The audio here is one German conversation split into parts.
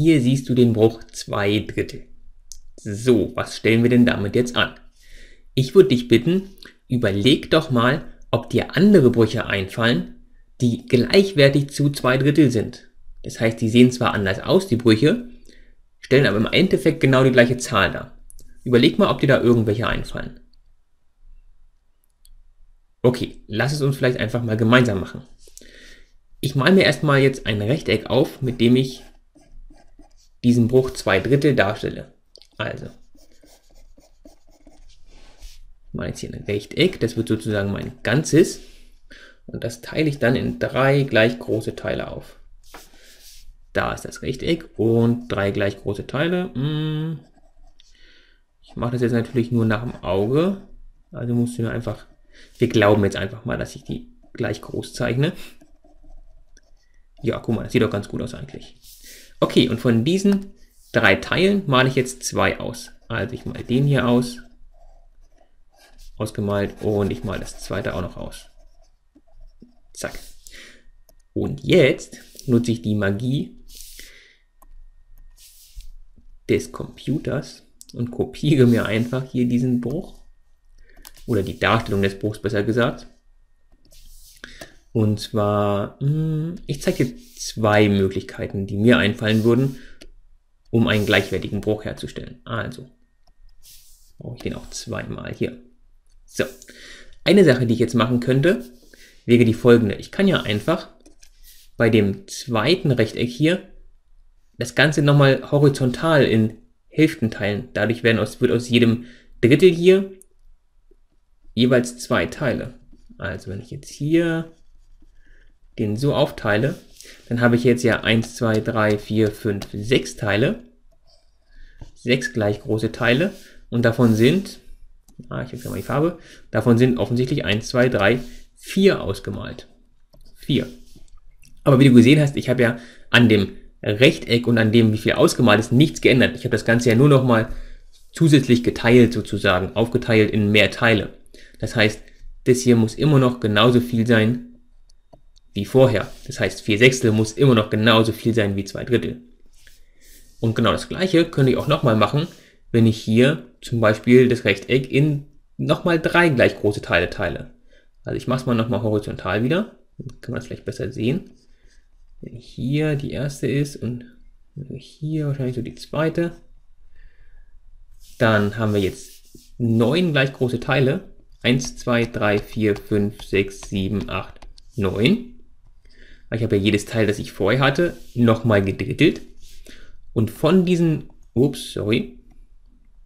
Hier siehst du den Bruch 2 Drittel. So, was stellen wir denn damit jetzt an? Ich würde dich bitten, überleg doch mal, ob dir andere Brüche einfallen, die gleichwertig zu 2 Drittel sind. Das heißt, die sehen zwar anders aus, die Brüche, stellen aber im Endeffekt genau die gleiche Zahl dar. Überleg mal, ob dir da irgendwelche einfallen. Okay, lass es uns vielleicht einfach mal gemeinsam machen. Ich male mir erstmal jetzt ein Rechteck auf, mit dem ich diesen Bruch 2 Drittel darstelle. Also, ich mache jetzt hier ein Rechteck, das wird sozusagen mein Ganzes. Und das teile ich dann in drei gleich große Teile auf. Da ist das Rechteck und drei gleich große Teile. Hm. Ich mache das jetzt natürlich nur nach dem Auge. Also musst du mir einfach, wir glauben jetzt einfach mal, dass ich die gleich groß zeichne. Ja, guck mal, das sieht doch ganz gut aus eigentlich. Okay, und von diesen drei Teilen male ich jetzt zwei aus. Also ich male den hier aus, ausgemalt und ich male das zweite auch noch aus. Zack. Und jetzt nutze ich die Magie des Computers und kopiere mir einfach hier diesen Bruch oder die Darstellung des Bruchs besser gesagt. Und zwar, hm, ich zeige dir zwei Möglichkeiten, die mir einfallen würden, um einen gleichwertigen Bruch herzustellen. Also, brauche ich den auch zweimal hier. So, eine Sache, die ich jetzt machen könnte, wäre die folgende. Ich kann ja einfach bei dem zweiten Rechteck hier das Ganze nochmal horizontal in Hälften teilen. Dadurch werden aus, wird aus jedem Drittel hier jeweils zwei Teile. Also wenn ich jetzt hier den so aufteile, dann habe ich jetzt ja 1, 2, 3, 4, 5, 6 Teile. Sechs gleich große Teile. Und davon sind, ah, ich wechsle mal die Farbe, davon sind offensichtlich 1, 2, 3, 4 ausgemalt. 4. Aber wie du gesehen hast, ich habe ja an dem Rechteck und an dem, wie viel ausgemalt ist, nichts geändert. Ich habe das Ganze ja nur noch mal zusätzlich geteilt sozusagen, aufgeteilt in mehr Teile. Das heißt, das hier muss immer noch genauso viel sein wie vorher. Das heißt, 4 Sechstel muss immer noch genauso viel sein wie 2 Drittel. Und genau das gleiche könnte ich auch nochmal machen, wenn ich hier zum Beispiel das Rechteck in nochmal drei gleich große Teile teile. Also ich mache es mal nochmal horizontal wieder. Dann kann man das vielleicht besser sehen. Wenn hier die erste ist und hier wahrscheinlich so die zweite. Dann haben wir jetzt neun gleich große Teile. 1, 2, 3, 4, 5, 6, 7, 8, 9. Ich habe ja jedes Teil, das ich vorher hatte, nochmal gedrittelt. Und von diesen, ups, sorry,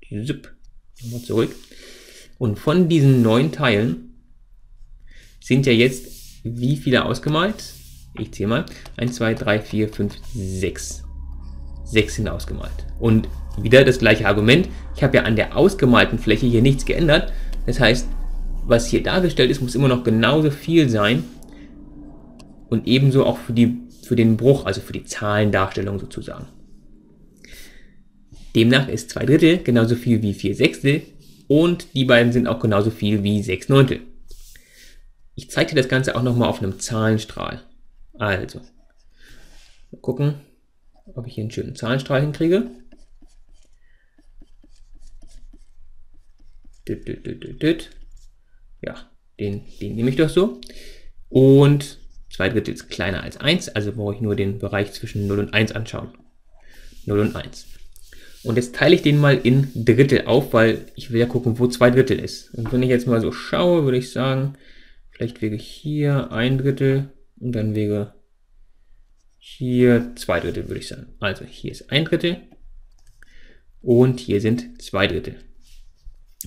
zip, nochmal zurück. Und von diesen neun Teilen sind ja jetzt wie viele ausgemalt? Ich zähle mal. 1, 2, 3, 4, 5, 6. 6 sind ausgemalt. Und wieder das gleiche Argument. Ich habe ja an der ausgemalten Fläche hier nichts geändert. Das heißt, was hier dargestellt ist, muss immer noch genauso viel sein, und ebenso auch für, die, für den Bruch, also für die Zahlendarstellung sozusagen. Demnach ist 2 Drittel genauso viel wie 4 Sechstel und die beiden sind auch genauso viel wie 6 Neuntel. Ich zeige dir das Ganze auch nochmal auf einem Zahlenstrahl. Also, mal gucken, ob ich hier einen schönen Zahlenstrahl hinkriege. Ja, den, den nehme ich doch so. Und 2 Drittel ist kleiner als 1, also brauche ich nur den Bereich zwischen 0 und 1 anschauen. 0 und 1. Und jetzt teile ich den mal in Drittel auf, weil ich will ja gucken, wo 2 Drittel ist. Und wenn ich jetzt mal so schaue, würde ich sagen, vielleicht wäre hier ein Drittel und dann wäre hier 2 Drittel, würde ich sagen. Also hier ist ein Drittel und hier sind 2 Drittel.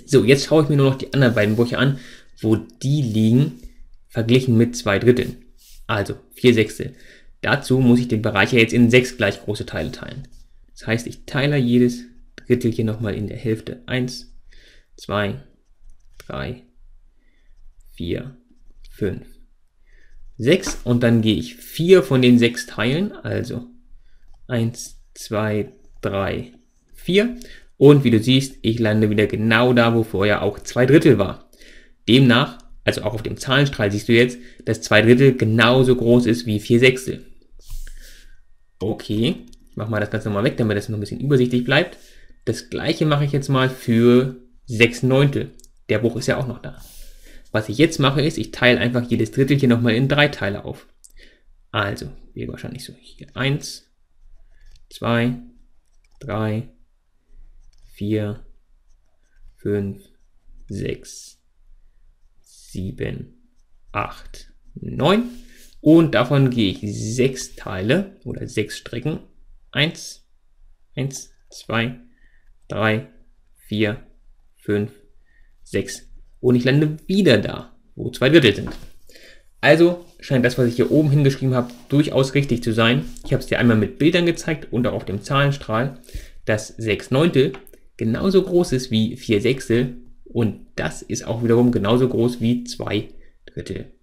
So, jetzt schaue ich mir nur noch die anderen beiden Brüche an, wo die liegen, verglichen mit 2 Dritteln. Also 4 Sechstel. Dazu muss ich den Bereich ja jetzt in sechs gleich große Teile teilen. Das heißt, ich teile jedes Drittel hier nochmal in der Hälfte. 1, 2, 3, 4, 5, 6 und dann gehe ich 4 von den 6 teilen, also 1, 2, 3, 4 und wie du siehst, ich lande wieder genau da, wo vorher auch 2 Drittel war. Demnach also auch auf dem Zahlenstrahl siehst du jetzt, dass zwei Drittel genauso groß ist wie vier Sechstel. Okay, Ich mache mal das Ganze nochmal weg, damit das noch ein bisschen übersichtlich bleibt. Das gleiche mache ich jetzt mal für 6 Neuntel. Der Bruch ist ja auch noch da. Was ich jetzt mache, ist, ich teile einfach jedes Drittel hier nochmal in drei Teile auf. Also, wie wahrscheinlich so hier 1, 2, 3, 4, 5, 6, 7, 8, 9. Und davon gehe ich 6 Teile oder 6 Strecken. 1, 1, 2, 3, 4, 5, 6. Und ich lande wieder da, wo zwei Drittel sind. Also scheint das, was ich hier oben hingeschrieben habe, durchaus richtig zu sein. Ich habe es dir einmal mit Bildern gezeigt und auch auf dem Zahlenstrahl, dass 6 Neuntel genauso groß ist wie 4 Sechstel und das ist auch wiederum genauso groß wie 2 Drittel.